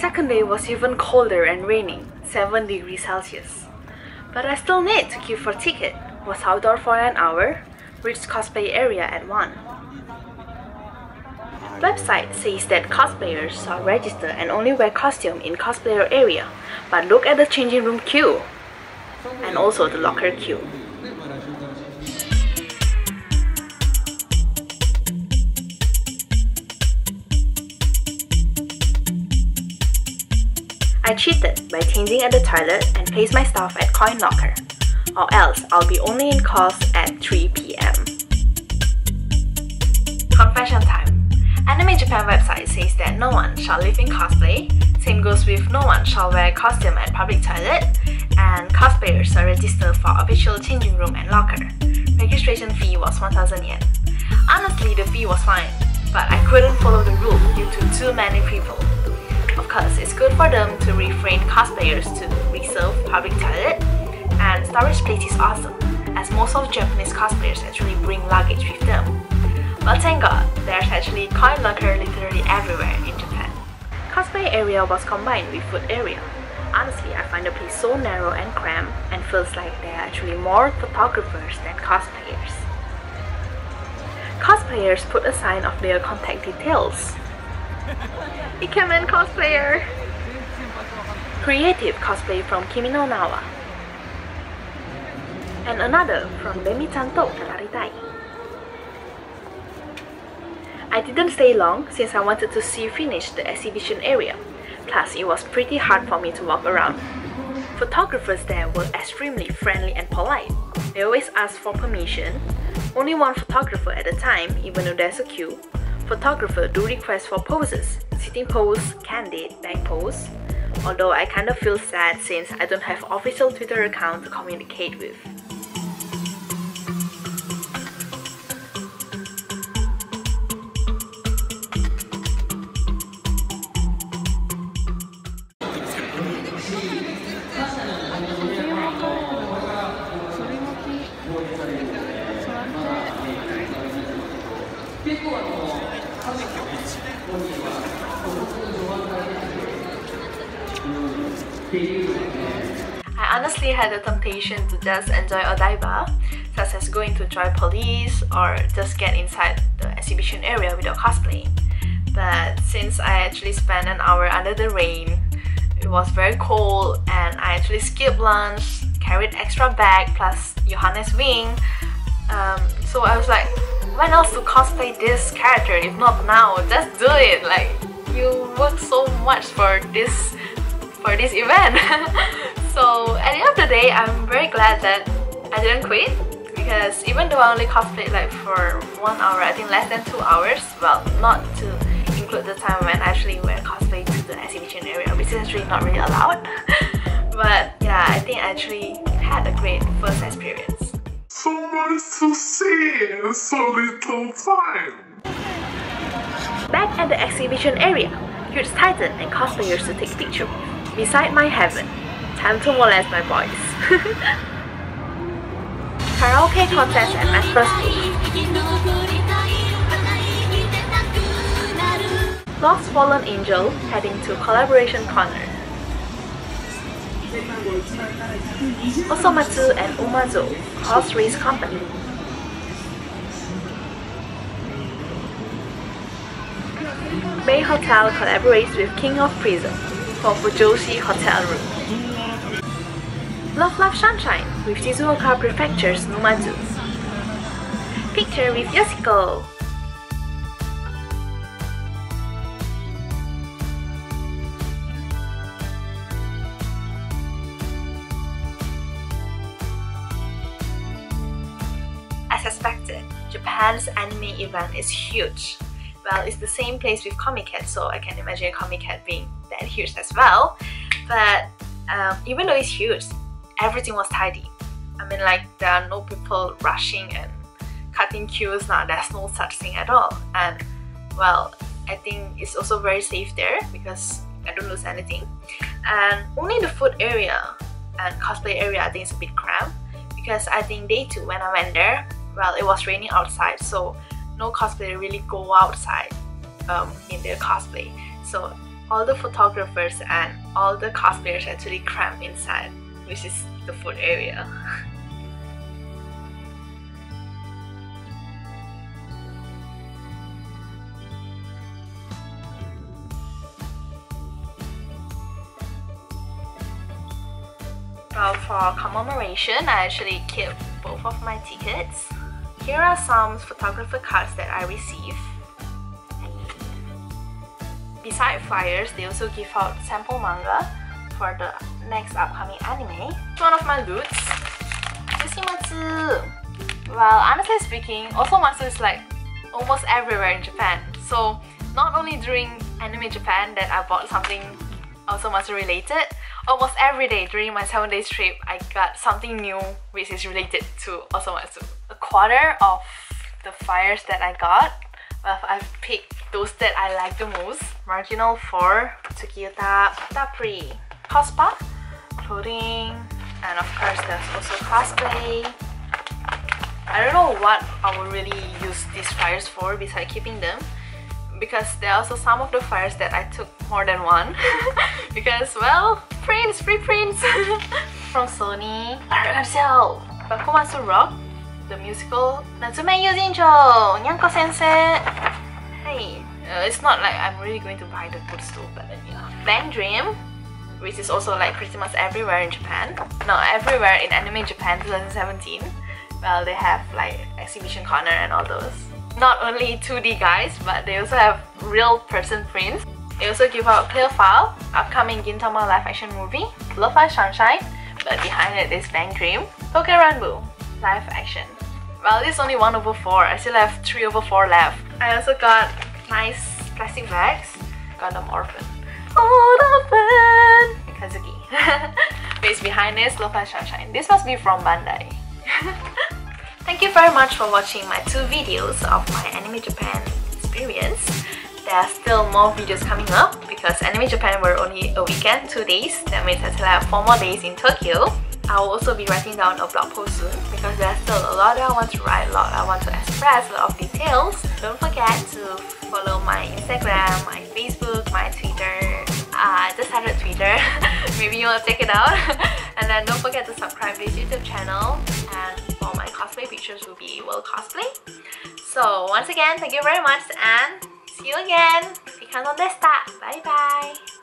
Second day was even colder and raining, 7 degrees Celsius. But I still need to queue for ticket, was outdoor for an hour, reached cosplay area at 1. Website says that cosplayers are registered and only wear costume in cosplayer area, but look at the changing room queue and also the locker queue. I cheated by changing at the toilet and placed my stuff at coin locker, or else I'll be only in course at 3 pm. Confession time. Anime Japan website says that no one shall live in cosplay, same goes with no one shall wear costume at public toilet, and cosplayers are registered for official changing room and locker. Registration fee was 1000 yen. Honestly, the fee was fine, but I couldn't follow the rule due to too many people. Of course, it's good for them to refrain cosplayers to reserve public toilet, and storage space is awesome, as most of Japanese cosplayers actually bring luggage with them. But thank god, there's actually coin locker literally everywhere in Japan. Cosplay area was combined with food area. Honestly, I find the place so narrow and cramped and feels like there are actually more photographers than cosplayers. Cosplayers put a sign of their contact details Ikemen cosplayer. Creative cosplay from Kimi no Na wa. And another from Demi Tanto and I didn't stay long since I wanted to see finish the exhibition area. Plus, it was pretty hard for me to walk around. Photographers there were extremely friendly and polite. They always ask for permission. Only one photographer at a time, even though there's a queue. Photographer do request for poses, sitting pose, candid, back pose. Although I kind of feel sad since I don't have official Twitter account to communicate with. I honestly had the temptation to just enjoy Odaiba, such as going to Joypolis or just get inside the exhibition area without cosplaying. But since I actually spent an hour under the rain, it was very cold and I actually skipped lunch, carried extra bag plus Yohane's wing. Um, so I was like, when else to cosplay this character if not now? Just do it! Like, you work so much for this for this event. so at the end of the day, I'm very glad that I didn't quit because even though I only cosplayed like for one hour, I think less than two hours, well, not to include the time when I actually went cosplay to the exhibition area, which is actually not really allowed. but yeah, I think I actually had a great first experience. So much to see in so little time. Back at the exhibition area, huge titan and cosplayers to take picture with. Beside my heaven, time to molest my boys. Karaoke contest at Master's. Lost Fallen Angel heading to Collaboration Corner. Osomatsu and Umazo, Horse Race Company. Bay Hotel collaborates with King of Prism for Fujoshi Hotel room. Love Live Sunshine with Shizuoka Prefecture's Numazu. Picture with Yoshiko. As expected, Japan's anime event is huge. Well, it's the same place with Comiket, so I can imagine Comiket being that huge as well. But um, even though it's huge, everything was tidy. I mean, like there are no people rushing and cutting queues now. There's no such thing at all. And well, I think it's also very safe there because I don't lose anything. And only the food area and cosplay area, I think is a bit cramped because I think day two when I went there, well, it was raining outside, so no cosplayer really go outside um, in their cosplay. So all the photographers and all the cosplayers actually cramp inside, which is the food area. Well, for commemoration, I actually kept both of my tickets. Here are some photographer cards that I received. Besides flyers, they also give out sample manga for the next upcoming anime. One of my loots. Yoshimatsu! Well, honestly speaking, Osomatsu is like almost everywhere in Japan. So not only during Anime Japan that I bought something Osomatsu related, almost every day during my 7 days trip I got something new which is related to Osomatsu. A quarter of the flyers that I got, well, I've picked those that I like the most. Marginal for Tsukiuta Tapri. Cospa, clothing, and of course there's also cosplay. I don't know what I will really use these flyers for besides keeping them because there are also some of the flyers that I took more than one because well prints free prints from Sony herself Bakumatsu Rock the musical Natsume Yujincho Nyanko Sensei uh, it's not like I'm really going to buy the stuff but then yeah Bang Dream which is also like pretty much everywhere in Japan not everywhere in Anime Japan 2017 well they have like exhibition corner and all those not only 2D guys, but they also have real person prints. They also give out clear file, upcoming Gintama live action movie, Live Sunshine, but behind it is Bang Dream, Touken Ranbu, live action. Well, this is only 1 over 4, I still have 3 over 4 left. I also got nice plastic bags, Gundam Orphan. Oh, orphan! Kazuki. Base behind this, Love Live Sunshine. This must be from Bandai. Thank you very much for watching my two videos of my Anime Japan experience. There are still more videos coming up because Anime Japan were only a weekend, two days. That means I still have four more days in Tokyo. I will also be writing down a blog post soon because there's still a lot that I want to write, a lot I want to express, a lot of details. Don't forget to follow my Instagram, my Facebook, my Twitter. Uh, I just started Twitter. Maybe you want to check it out. and then don't forget to subscribe to this YouTube channel and all my cosplay pictures will be World Cosplay. So once again, thank you very much and see you again. Ikan Bye bye!